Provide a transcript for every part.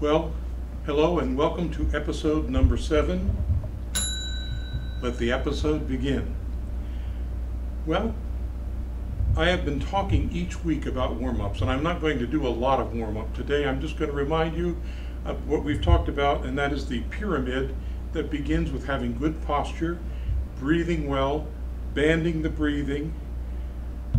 Well, hello and welcome to episode number seven. Let the episode begin. Well, I have been talking each week about warm-ups, and I'm not going to do a lot of warm-up today. I'm just going to remind you of what we've talked about, and that is the pyramid that begins with having good posture, breathing well, banding the breathing,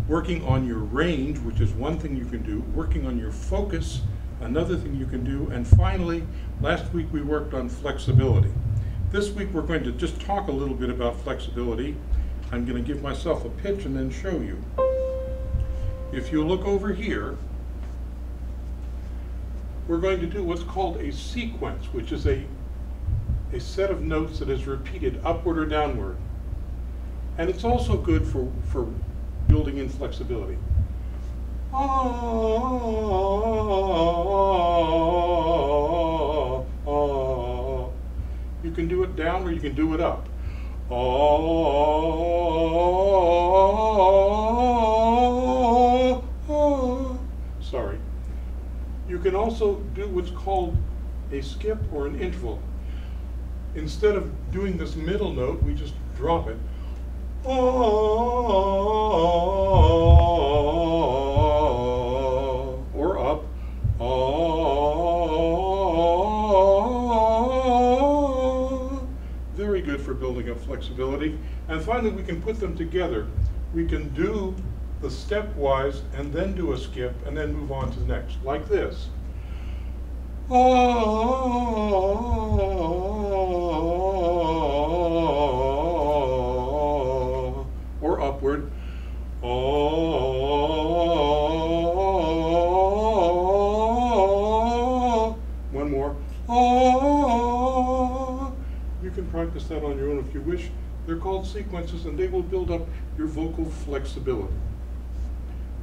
working on your range, which is one thing you can do, working on your focus, another thing you can do, and finally, last week we worked on flexibility. This week we're going to just talk a little bit about flexibility. I'm going to give myself a pitch and then show you. If you look over here, we're going to do what's called a sequence, which is a, a set of notes that is repeated upward or downward. And it's also good for, for building in flexibility. You can do it down or you can do it up. Ah. Sorry. You can also do what's called a skip or an interval. Instead of doing this middle note, we just drop it. Ah. Or up. Very for flexibility. And finally, we can put them together. We can do the stepwise and then do a skip and then move on to the next, like this. Or that on your own if you wish. They're called sequences and they will build up your vocal flexibility.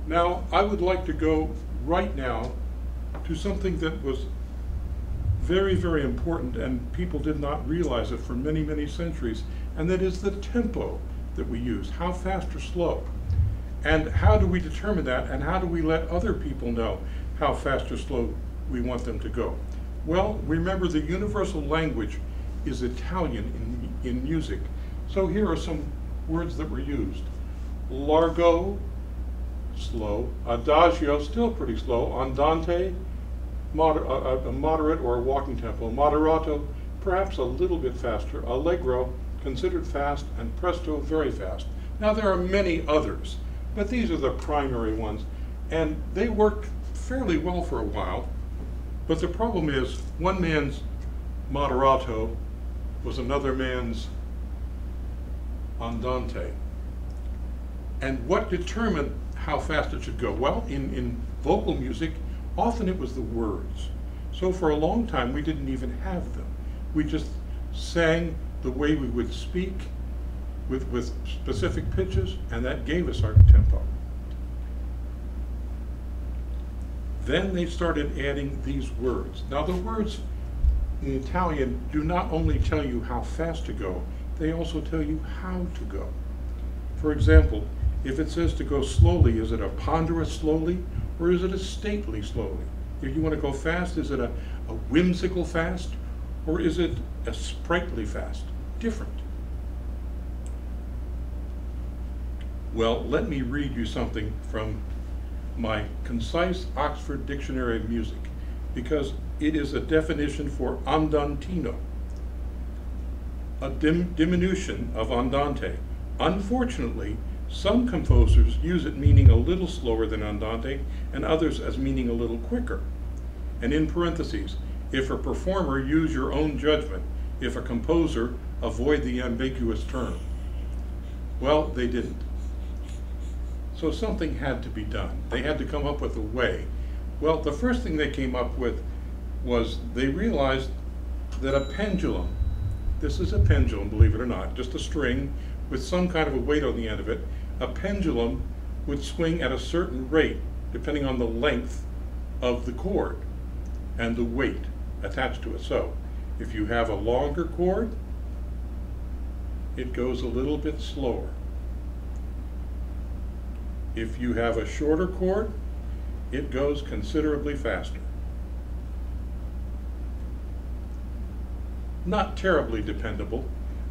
Now, I would like to go right now to something that was very, very important and people did not realize it for many, many centuries, and that is the tempo that we use, how fast or slow. And how do we determine that and how do we let other people know how fast or slow we want them to go? Well, remember the universal language is Italian in, in music. So here are some words that were used. Largo, slow. Adagio, still pretty slow. Andante, moder a, a, moderate or a walking tempo. Moderato, perhaps a little bit faster. Allegro, considered fast. And presto, very fast. Now there are many others, but these are the primary ones. And they worked fairly well for a while. But the problem is, one man's moderato was another man's andante. And what determined how fast it should go? Well, in, in vocal music, often it was the words. So for a long time, we didn't even have them. We just sang the way we would speak with, with specific pitches, and that gave us our tempo. Then they started adding these words. Now the words in Italian do not only tell you how fast to go, they also tell you how to go. For example, if it says to go slowly, is it a ponderous slowly or is it a stately slowly? If you want to go fast, is it a, a whimsical fast or is it a sprightly fast? Different. Well, let me read you something from my concise Oxford Dictionary of Music because it is a definition for andantino, a dim diminution of andante. Unfortunately, some composers use it meaning a little slower than andante and others as meaning a little quicker. And in parentheses, if a performer use your own judgment, if a composer avoid the ambiguous term. Well, they didn't. So something had to be done. They had to come up with a way. Well, the first thing they came up with was they realized that a pendulum, this is a pendulum, believe it or not, just a string with some kind of a weight on the end of it, a pendulum would swing at a certain rate depending on the length of the cord and the weight attached to it. So if you have a longer cord, it goes a little bit slower. If you have a shorter cord, it goes considerably faster. not terribly dependable,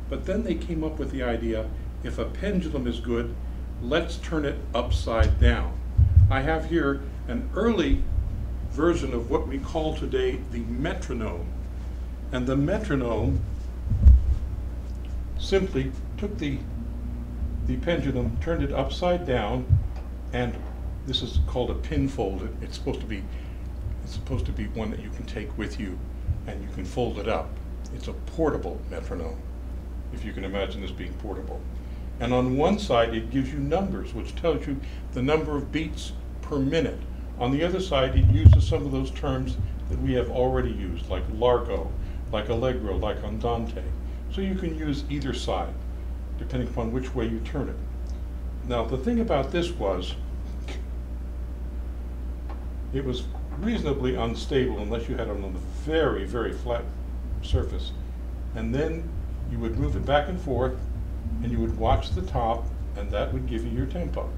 but then they came up with the idea, if a pendulum is good, let's turn it upside down. I have here an early version of what we call today the metronome. And the metronome simply took the, the pendulum, turned it upside down, and this is called a pinfold. It's supposed to be it's supposed to be one that you can take with you and you can fold it up. It's a portable metronome, if you can imagine this being portable. And on one side, it gives you numbers, which tells you the number of beats per minute. On the other side, it uses some of those terms that we have already used, like largo, like allegro, like andante. So you can use either side, depending upon which way you turn it. Now, the thing about this was, it was reasonably unstable unless you had it on a very, very flat surface. And then you would move it back and forth, and you would watch the top, and that would give you your tempo.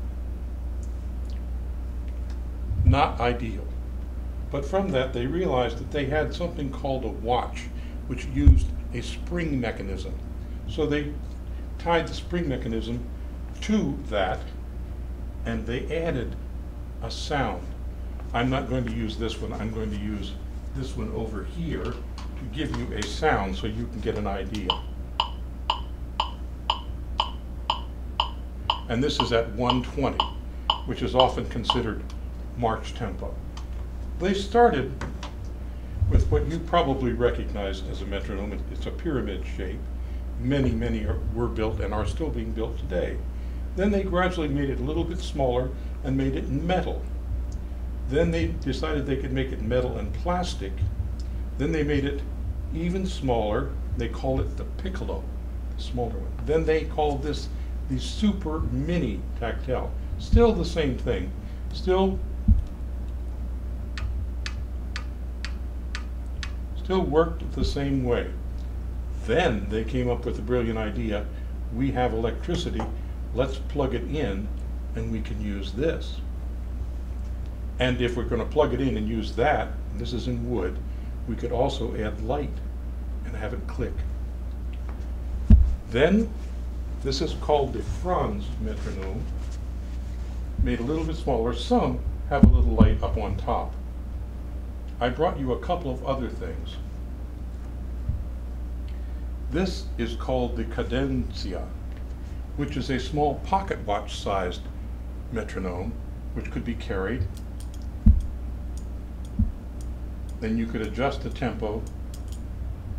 Not ideal. But from that, they realized that they had something called a watch, which used a spring mechanism. So they tied the spring mechanism to that, and they added a sound. I'm not going to use this one, I'm going to use this one over here to give you a sound so you can get an idea. And this is at 120, which is often considered march tempo. They started with what you probably recognize as a metronome. It's a pyramid shape. Many, many are, were built and are still being built today. Then they gradually made it a little bit smaller and made it metal. Then they decided they could make it metal and plastic. Then they made it even smaller. They called it the piccolo, the smaller one. Then they called this the super mini Taktell. Still the same thing. Still still worked the same way. Then they came up with the brilliant idea, we have electricity, let's plug it in and we can use this. And if we're going to plug it in and use that, and this is in wood, we could also add light and have it click. Then, this is called the Franz metronome, made a little bit smaller. Some have a little light up on top. I brought you a couple of other things. This is called the cadencia, which is a small pocket watch sized metronome, which could be carried then you could adjust the tempo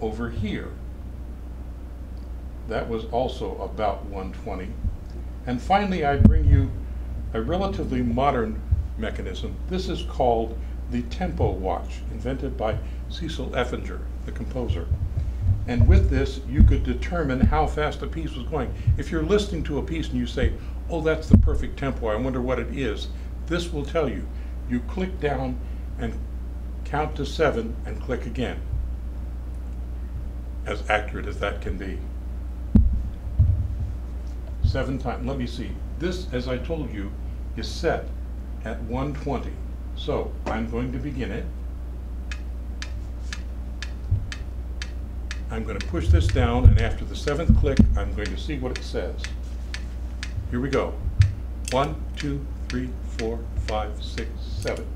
over here. That was also about 120. And finally, I bring you a relatively modern mechanism. This is called the tempo watch, invented by Cecil Effinger, the composer. And with this, you could determine how fast a piece was going. If you're listening to a piece and you say, oh, that's the perfect tempo, I wonder what it is, this will tell you. You click down and count to seven, and click again. As accurate as that can be. Seven times, let me see. This, as I told you, is set at 120. So I'm going to begin it. I'm going to push this down, and after the seventh click, I'm going to see what it says. Here we go. One, two, three, four, five, six, seven.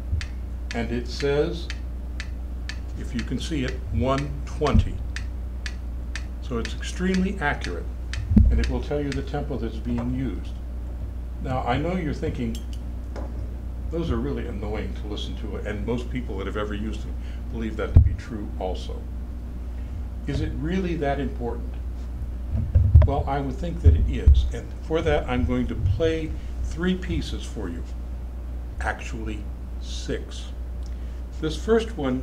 And it says if you can see it, 120. So it's extremely accurate, and it will tell you the tempo that's being used. Now, I know you're thinking, those are really annoying to listen to, and most people that have ever used them believe that to be true also. Is it really that important? Well, I would think that it is, and for that I'm going to play three pieces for you. Actually, six. This first one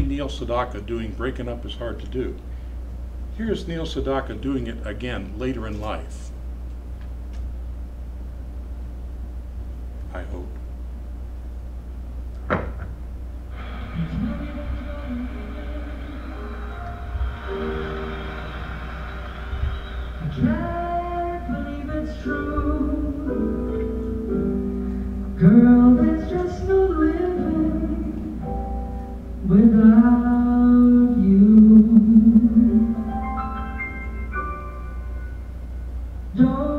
Neil Sedaka doing Breaking Up is Hard to Do. Here's Neil Sedaka doing it again later in life. I hope. 영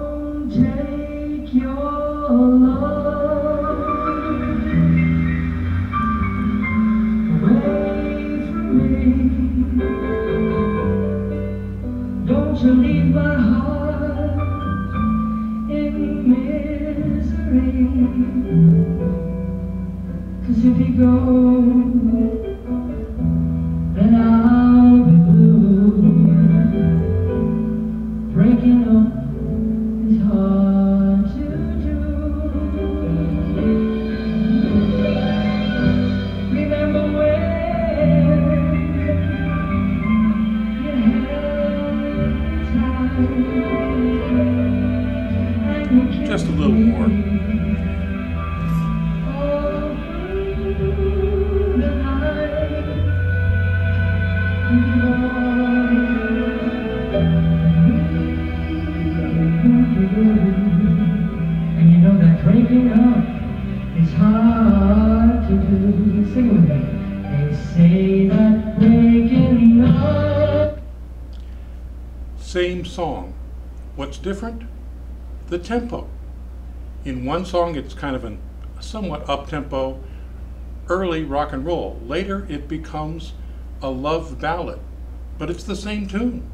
Same song. What's different? The tempo. In one song, it's kind of a somewhat up-tempo, early rock and roll. Later, it becomes a love ballad, but it's the same tune.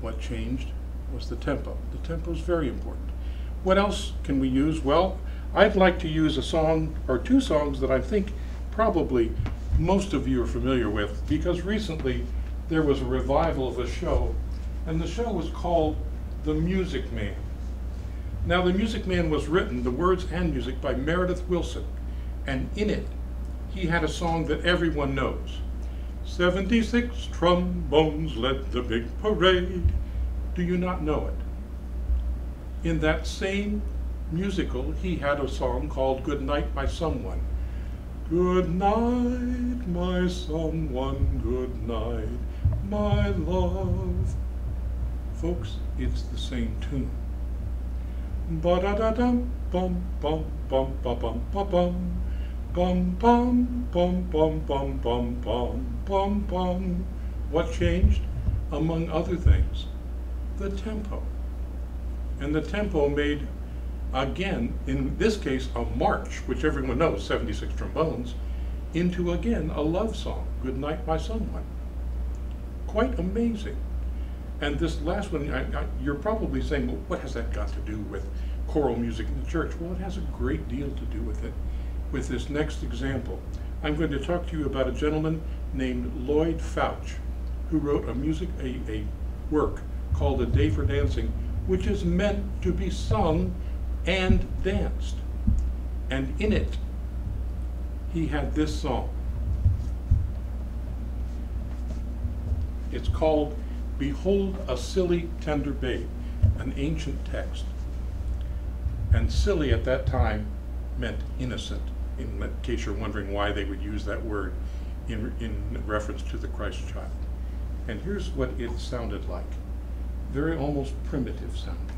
What changed was the tempo. The tempo is very important. What else can we use? Well, I'd like to use a song or two songs that I think probably most of you are familiar with because recently there was a revival of a show, and the show was called The Music Man. Now, The Music Man was written, the words and music, by Meredith Willson, and in it, he had a song that everyone knows. 76 trombones led the big parade. Do you not know it? In that same musical, he had a song called Good Night, My Someone. Good night, my someone, good night, my love. Folks, it's the same tune. Ba-da-da-dum, bum, bum, bum, ba bum, ba bum. Bum, bum, bum, bum, bum, bum, bum, bum, bum. What changed? Among other things, the tempo. And the tempo made, again, in this case, a march, which everyone knows, 76 trombones, into again a love song, Good Night, My Someone. Quite amazing. And this last one, I, I, you're probably saying, well, what has that got to do with choral music in the church? Well, it has a great deal to do with it. With this next example, I'm going to talk to you about a gentleman named Lloyd Pfautsch, who wrote a music, a, a work called A Day for Dancing, which is meant to be sung and danced. And in it, he had this song. It's called Behold a Silly Tender Babe, an ancient text. And silly at that time meant innocent, in case you're wondering why they would use that word in, in reference to the Christ child. And here's what it sounded like very almost primitive sounding.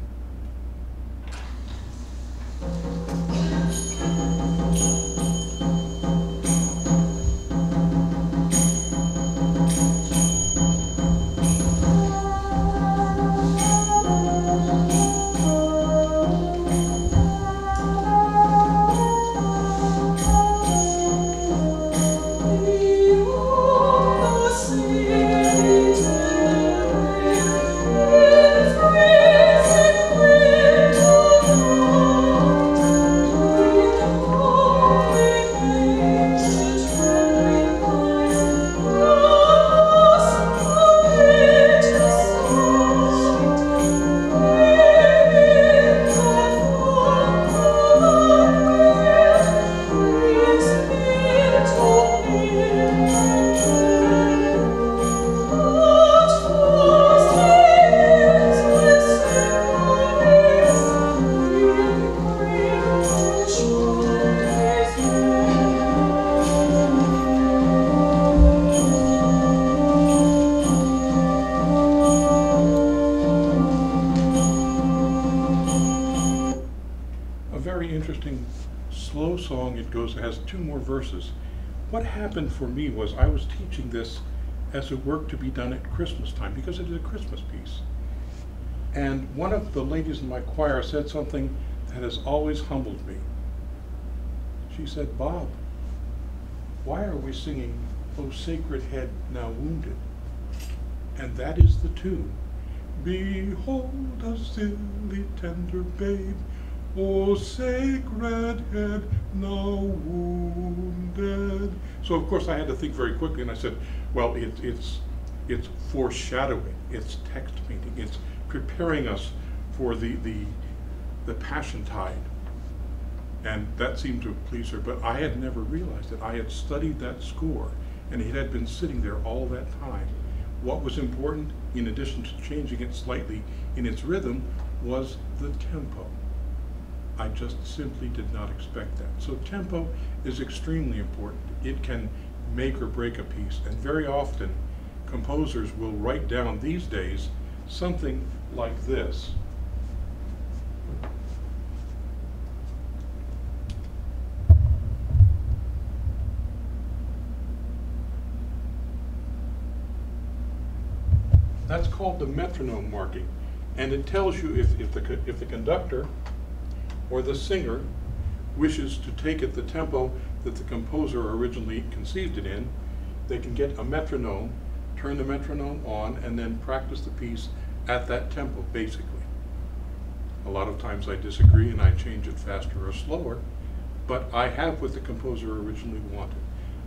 Slow song. It goes, it has two more verses. What happened for me was I was teaching this as a work to be done at Christmas time because it is a Christmas piece. And one of the ladies in my choir said something that has always humbled me. She said, Bob, why are we singing, O sacred head now wounded? And that is the tune. Behold a silly tender babe, O sacred head now wounded. So of course I had to think very quickly and I said, well, it, it's, it's foreshadowing, it's text painting, it's preparing us for the, the, the passion tide. And that seemed to please her, but I had never realized it. I had studied that score and it had been sitting there all that time. What was important, in addition to changing it slightly in its rhythm, was the tempo. I just simply did not expect that. So tempo is extremely important. It can make or break a piece, and very often composers will write down these days something like this. That's called the metronome marking, and it tells you if, if the, if the conductor or the singer wishes to take it the tempo that the composer originally conceived it in, they can get a metronome, turn the metronome on, and then practice the piece at that tempo, basically. A lot of times I disagree and I change it faster or slower, but I have what the composer originally wanted.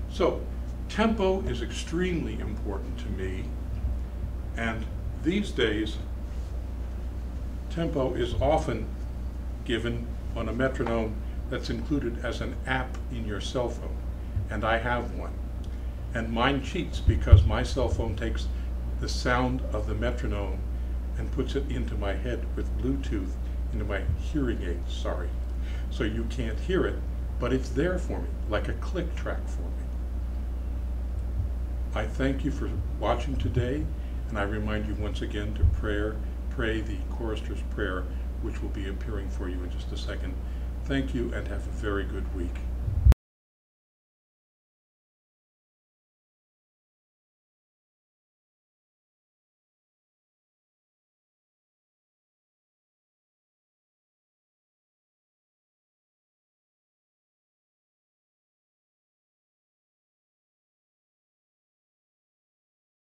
So, tempo is extremely important to me, and these days, tempo is often given on a metronome that's included as an app in your cell phone, and I have one. And mine cheats because my cell phone takes the sound of the metronome and puts it into my head with Bluetooth into my hearing aids, sorry. So you can't hear it, but it's there for me, like a click track for me. I thank you for watching today, and I remind you once again to prayer, pray the chorister's prayer, which will be appearing for you in just a second. Thank you and have a very good week.